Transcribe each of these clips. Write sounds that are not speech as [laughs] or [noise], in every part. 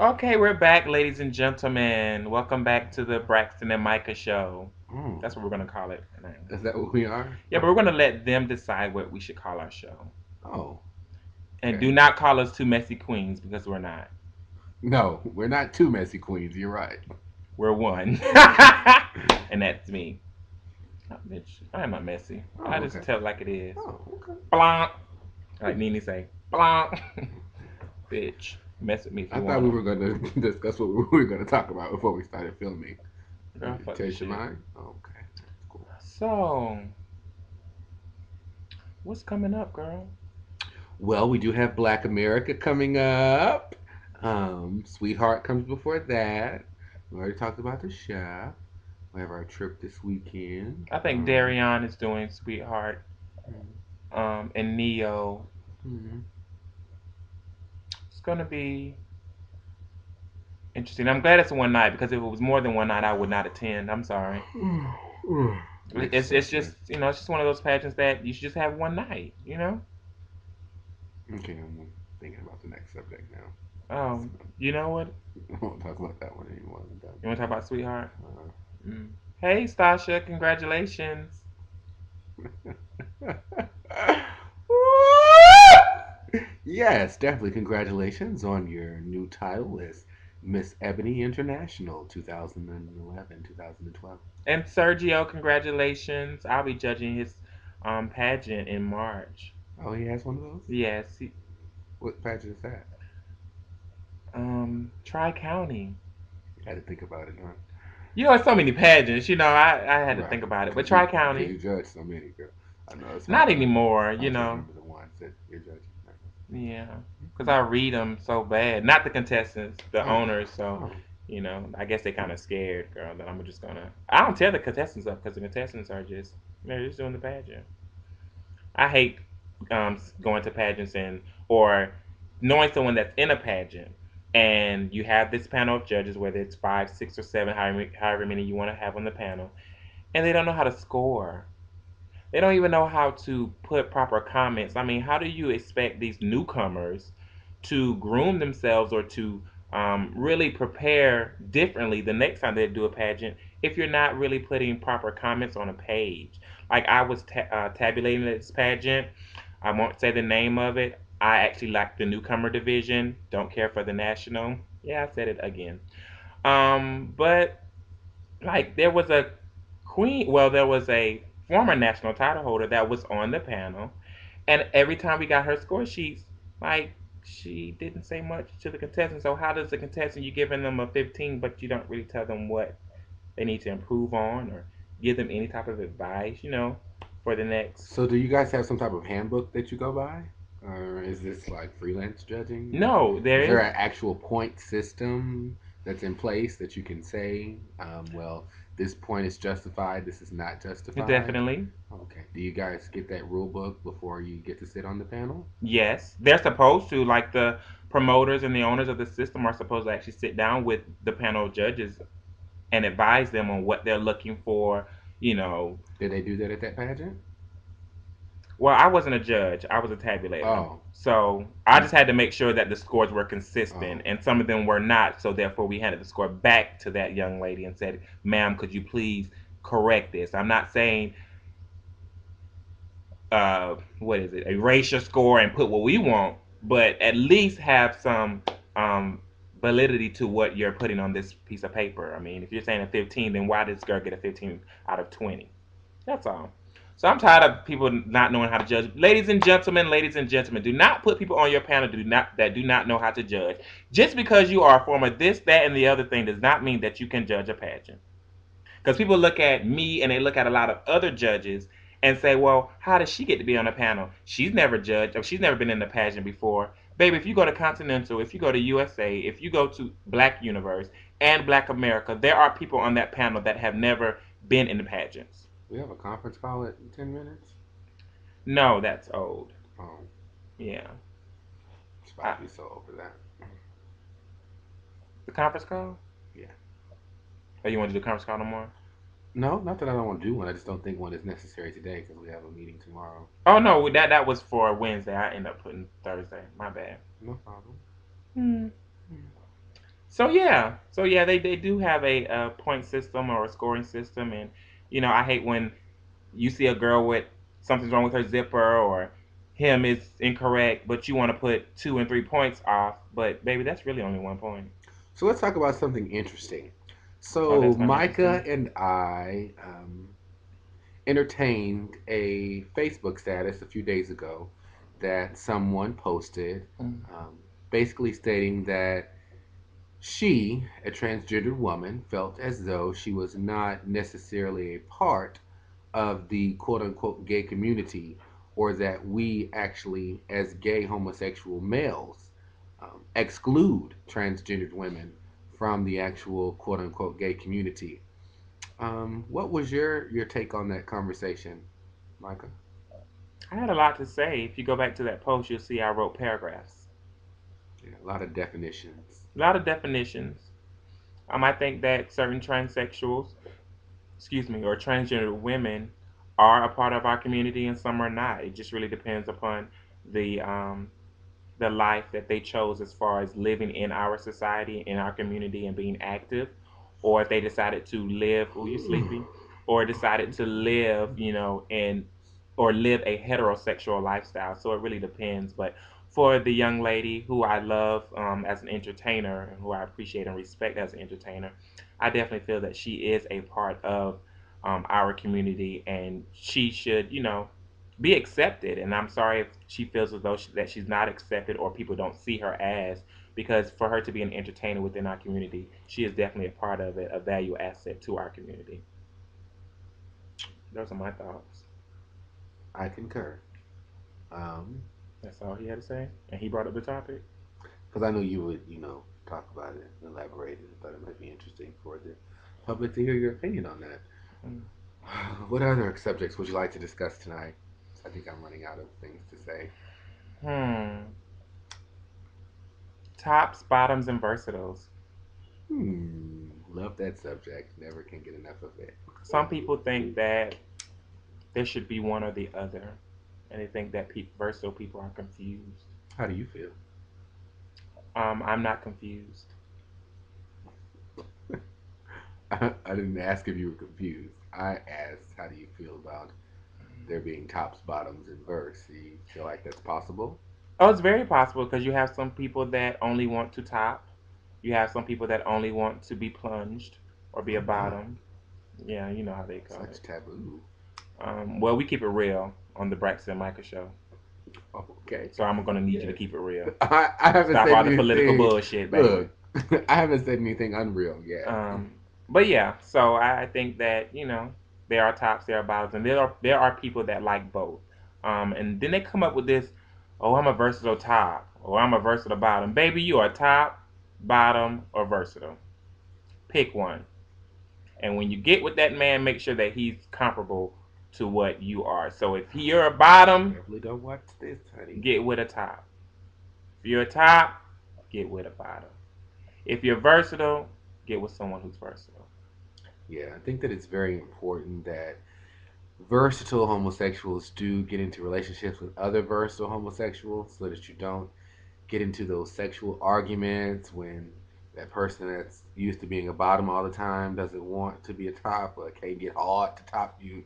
Okay, we're back, ladies and gentlemen. Welcome back to the Braxton and Micah show. Mm. That's what we're gonna call it. Is that what we are? Yeah, but we're gonna let them decide what we should call our show. Oh. And Okay. do not call us two messy queens because we're not. No, we're not two messy queens. You're right. We're one. [laughs] and that's me. Oh, bitch, I am not messy. I Oh, just okay. tell it like it is. Oh, okay. Blanc. Like Nene say, blanc. [laughs] bitch, mess with me I you thought want. we were going [laughs] to discuss what we were going to talk about before we started filming. Fuck Change your mind? Okay. Cool. So, what's coming up, girl? Well, we do have Black America coming up. Um, Sweetheart comes before that. We already talked about the chef. We have our trip this weekend. I think Um, Darion is doing Sweetheart, mhm, um, and Neo. mhm. It's gonna be interesting. I'm glad it's one night because if it was more than one night, I would not attend. I'm sorry. It's it's just you know it's just one of those pageants that you should just have one night. You know. Okay, I'm thinking about the next subject now. Um, you know what? [laughs] I won't talk about that one anymore. You want to talk about Sweetheart? Uh, Mm. Hey, Stasha, congratulations. [laughs] yes, definitely. Congratulations on your new title as Miss Ebony International 2011 2012. And Sergio, congratulations. I'll be judging his um, pageant in March. Oh, he has one of those? Yes, he, What pageant is that? um, Tri County. Had to think about it, huh? You know, so many pageants. You know, I, I had to Right. think about it. But Tri County, You judge so many, girl. I know. It's not anymore. You know, remember the ones that you're judging. Yeah, because I read them so bad. Not the contestants, the Oh. owners. So Oh, you know, I guess they kind of scared, girl. That I'm just gonna. I don't tell the contestants up because the contestants are just they're just doing the pageant. I hate um, going to pageants and or knowing someone that's in a pageant and you have this panel of judges, whether it's five, six, or seven, however, however many you want to have on the panel, and they don't know how to score. They don't even know how to put proper comments. I mean, how do you expect these newcomers to groom themselves or to um, really prepare differently the next time they do a pageant if you're not really putting proper comments on a page? Like I was ta- uh, tabulating this pageant. I won't say the name of it. I actually like the newcomer division. Don't care for the national. Yeah, I said it again. Um, but like there was a queen. Well, there was a former national title holder that was on the panel, and every time we got her score sheets, like she didn't say much to the contestant. So how does the contestant you're giving them a 15, but you don't really tell them what they need to improve on or give them any type of advice, you know, for the next So, do you guys have some type of handbook that you go by, or is this like freelance judging? No, there is there is. an actual point system that's in place that you can say, um, well, this point is justified, this is not justified? Definitely. Okay. Do you guys get that rule book before you get to sit on the panel? Yes. They're supposed to, like the promoters and the owners of the system are supposed to actually sit down with the panel of judges and advise them on what they're looking for, you know. Did they do that at that pageant? Well, I wasn't a judge. I was a tabulator. Oh, So I just had to make sure that the scores were consistent, Oh. and some of them were not. So therefore, we handed the score back to that young lady and said, "Ma'am, could you please correct this?" I'm not saying, uh, what is it, erase your score and put what we want, but at least have some um, validity to what you're putting on this piece of paper. I mean, if you're saying a 15, then why did this girl get a 15 out of 20? That's all. So I'm tired of people not knowing how to judge. Ladies and gentlemen, ladies and gentlemen, do not put people on your panel do not that do not know how to judge. Just because you are a former this, that, and the other thing does not mean that you can judge a pageant. Because people look at me and they look at a lot of other judges and say, "Well, how does she get to be on a panel? She's never judged, or she's never been in the pageant before." Baby, if you go to Continental, if you go to USA, if you go to Black Universe and Black America, there are people on that panel that have never been in the pageants. We have a conference call at 10 minutes? No, that's old. Oh, Yeah. it's about to be so over that. The conference call? Yeah. Oh, you want to do the conference call no more? No, not that I don't want to do one. I just don't think one is necessary today because we have a meeting tomorrow. Oh no, that that was for Wednesday. I ended up putting Thursday. My bad. No problem. Hmm. So yeah, so yeah, they, they do have a, a point system or a scoring system, and you know I hate when you see a girl with something's wrong with her zipper or him is incorrect, but you want to put two and three points off. But baby, that's really only one point. So let's talk about something interesting. Oh, So that's kinda Micah interesting. and I um, entertained a Facebook status a few days ago that someone posted, Mm. um, basically stating that she, a transgender woman, felt as though she was not necessarily a part of the quote unquote gay community, or that we actually, as gay homosexual males, um, exclude transgendered women from the actual quote unquote gay community. Um, what was your, your take on that conversation, Micah? I had a lot to say. If you go back to that post, you'll see I wrote paragraphs. Yeah, a lot of definitions. A lot of definitions. Um, I think that certain transsexuals, excuse me, or transgender women are a part of our community and some are not. It just really depends upon the um, the life that they chose as far as living in our society, in our community, and being active, or if they decided to live. Oh, you sleepy? Or decided to live, you know, and or live a heterosexual lifestyle. So it really depends. But for the young lady who I love um, as an entertainer and who I appreciate and respect as an entertainer, I definitely feel that she is a part of um, our community and she should, you know, be accepted. And I'm sorry if she feels as though she, that she's not accepted or people don't see her as, because for her to be an entertainer within our community, she is definitely a part of it, a value asset to our community. Those are my thoughts. I concur. Um, That's all he had to say. And he brought up the topic. because I know you would, you know, talk about it, elaborate it. I thought it might be interesting for the public to hear your opinion on that. Mm. [sighs] What other subjects would you like to discuss tonight? I think I'm running out of things to say. Hmm. Tops, bottoms, and versatiles. Hmm, love that subject. Never can get enough of it. Some people think that there should be one or the other, and they think that pe- versatile people are confused. How do you feel? Um, I'm not confused. I, [laughs] I didn't ask if you were confused. I asked, how do you feel about there being tops, bottoms, and verse? Do you feel like that's possible? Oh, it's very possible because you have some people that only want to top. You have some people that only want to be plunged or be a bottom. Yeah, you know how they call Such it. taboo. Um, well, we keep it real on the Braxton and Micah show, okay. so I'm gonna need you to keep it real. [laughs] I, I haven't Stop said all the anything. political bullshit, baby. Look, [laughs] I haven't said anything unreal yet. Um, but yeah, so I, I think that you know there are tops, there are bottoms, and there are there are people that like both. Um, and then they come up with this, oh, I'm a versatile top, or I'm a versatile bottom. Baby, you are top, bottom, or versatile. Pick one. And when you get with that man, make sure that he's comparable to what you are. So if you're a bottom, Definitely don't watch this, honey. get with a top. If you're a top, get with a bottom. If you're versatile, get with someone who's versatile. Yeah, I think that it's very important that versatile homosexuals do get into relationships with other versatile homosexuals so that you don't get into those sexual arguments when that person that's used to being a bottom all the time doesn't want to be a top or can't get hard to top you.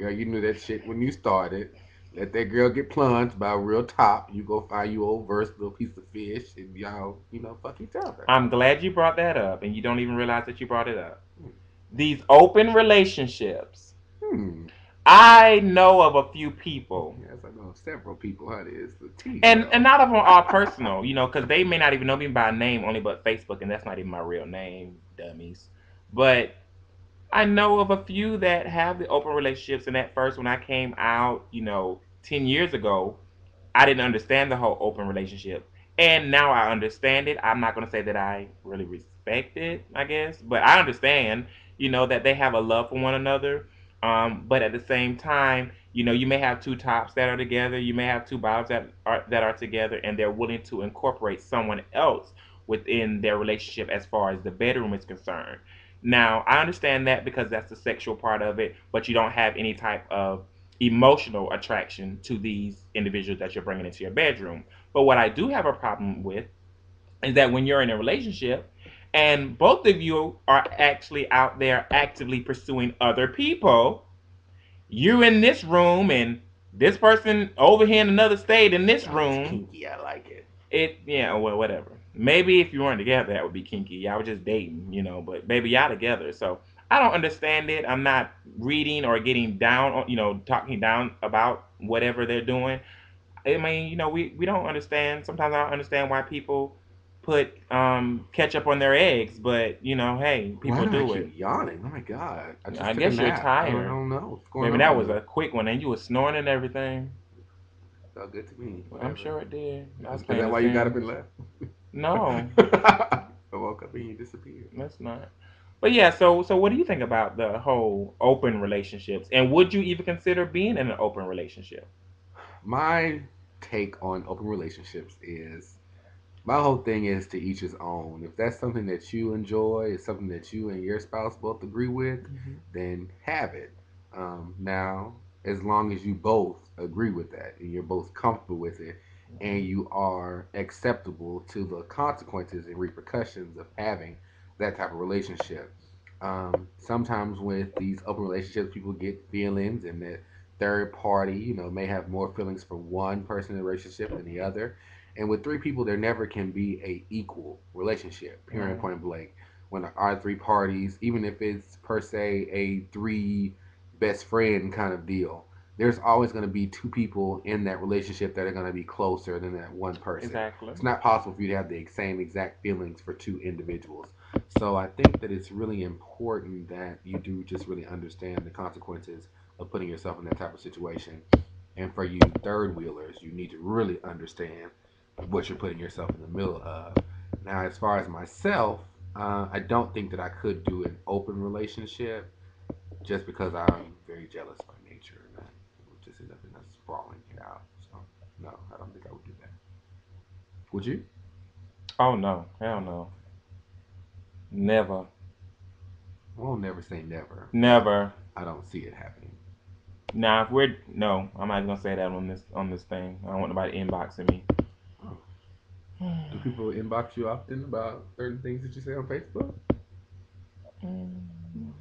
Girl, you knew that shit when you started. Let that girl get plunged by a real top. You go find you old verse little piece of fish and y'all, you know, fuck each other. I'm glad you brought that up, and you don't even realize that you brought it up. These open relationships. Hmm. I know of a few people, Yes, I know several people how it is. The tea. and and not of them are personal, you know, because they may not even know me by name, only but Facebook, and that's not even my real name, dummies. But I know of a few that have the open relationships, and at first, when I came out, you know, ten years ago, I didn't understand the whole open relationship, and now I understand it. I'm not gonna say that I really respect it, I guess, but I understand, you know, that they have a love for one another. Um, but at the same time, you know, you may have two tops that are together, you may have two bottoms that are that are together, and they're willing to incorporate someone else within their relationship as far as the bedroom is concerned. Now, I understand that because that's the sexual part of it, but you don't have any type of emotional attraction to these individuals that you're bringing into your bedroom. But what I do have a problem with is that when you're in a relationship and both of you are actually out there actively pursuing other people. You in this room and this person over here in another state in this room. kinky. I like it. It yeah, well whatever. Maybe if you weren't together that would be kinky. Y'all were just dating, you know, but baby y'all together. So I don't understand it. I'm not reading or getting down on you know, talking down about whatever they're doing. I mean, you know, we, we don't understand. Sometimes I don't understand why people put um, ketchup on their eggs, but you know, hey, people do do it. Yawning. Oh my god. I, just I guess you're nap. tired. I don't know Maybe on. that was a quick one, and you were snoring and everything. Felt good to me. I'm sure it did. I Is that why you got up and left? [laughs] No, [laughs] I woke up and you disappeared. that's not. But yeah, so so what do you think about the whole open relationships, and would you even consider being in an open relationship? My take on open relationships is my whole thing is to each his own. If that's something that you enjoy, it's something that you and your spouse both agree with, then have it. Um, now, as long as you both agree with that and you're both comfortable with it, and you are acceptable to the consequences and repercussions of having that type of relationship. Um, sometimes with these open relationships, people get feelings, and that third party, you know, may have more feelings for one person in the relationship than the other. And with three people, there never can be a equal relationship. Period. Right. Point blank. When there are three parties, even if it's per se a three best friend kind of deal, there's always going to be two people in that relationship that are going to be closer than that one person. Exactly. It's not possible for you to have the same exact feelings for two individuals. So I think that it's really important that you do just really understand the consequences of putting yourself in that type of situation. And for you third wheelers, you need to really understand what you're putting yourself in the middle of. Now, as far as myself, uh, I don't think that I could do an open relationship just because I'm very jealous by nature and I would just end up in a sprawling it out. So, no, I don't think I would do that. Would you? Oh no, hell no. Never, I won't never say never. never. I don't see it happening. Now, if we're no, I'm not even gonna say that on this on this thing. I don't want nobody inboxing me. Do people inbox you often about certain things that you say on Facebook? Mm,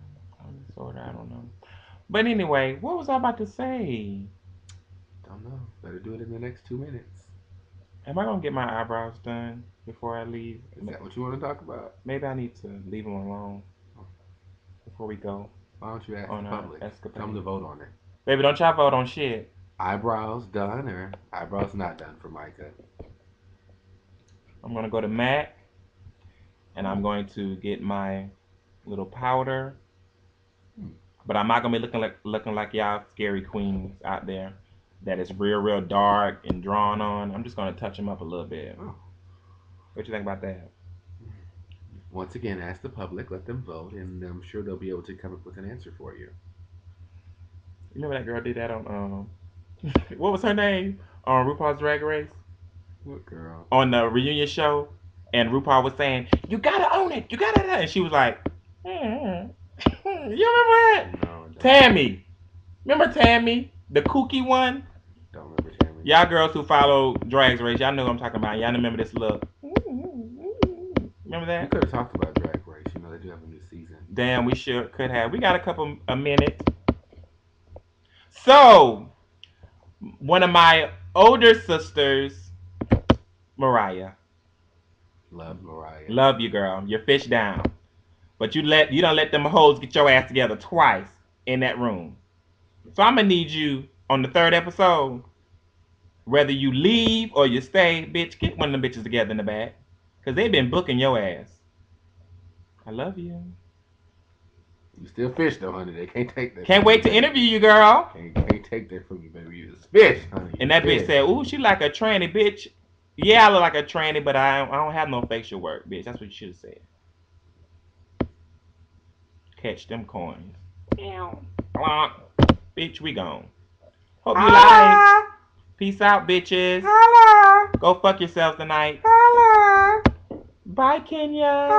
Sort of, I don't know. But anyway, what was I about to say? I don't know. Better do it in the next two minutes. Am I gonna get my eyebrows done before I leave? Is that what you want to talk about? Maybe I need to leave them alone before we go. Why don't you ask the public? escapade. Them to vote on it. Baby, don't y'all vote on shit. Eyebrows done or eyebrows not done for Micah? I'm gonna go to MAC, and I'm going to get my little powder. Hmm. But I'm not gonna be looking like looking like y'all scary queens out there. That is real, real dark and drawn on. I'm just gonna touch them up a little bit. Oh. What you think about that? Once again, ask the public, let them vote, and I'm sure they'll be able to come up with an answer for you. You remember that girl did that on um, [laughs] what was her name on RuPaul's Drag Race What girl? on the reunion show, and RuPaul was saying, "You gotta own it, you gotta," and she was like, "Mm." [laughs] "You remember that?" No, Tammie. Remember Tammie? The kooky one? Don't remember Tammie. Y'all girls who follow Drags Race, y'all know what I'm talking about. Y'all remember this look. Remember We that? could have talked about Drag Race. You know, they do have a new season. Damn, we should could have. We got a couple a minute. So one of my older sisters, Mariah. Love Mariah. Love you, girl. You're fish down. But you let you don't let them hoes get your ass together twice in that room. So I'm gonna need you on the third episode. Whether you leave or you stay, bitch, get one of them bitches together in the back. Cause they've been booking your ass. I love you. You still fish though, honey. They can't take that. Can't wait to interview you, girl. Can't, can't take that from you, baby. You just fish, honey. And that bitch said, "Ooh, she like a tranny, bitch." Yeah, I look like a tranny, but I I don't have no facial work, bitch. That's what you should have said. Catch them coins. Blanc. Bitch, we gone. Hope you ah. like. Peace out, bitches. Go fuck yourselves tonight. Bye, Kenya.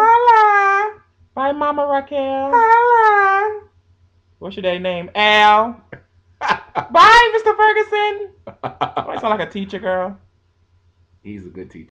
Bye, Mama Raquel. What's your daddy name? Al. [laughs] Bye, Mr. Ferguson. [laughs] I sound like a teacher, girl. He's a good teacher.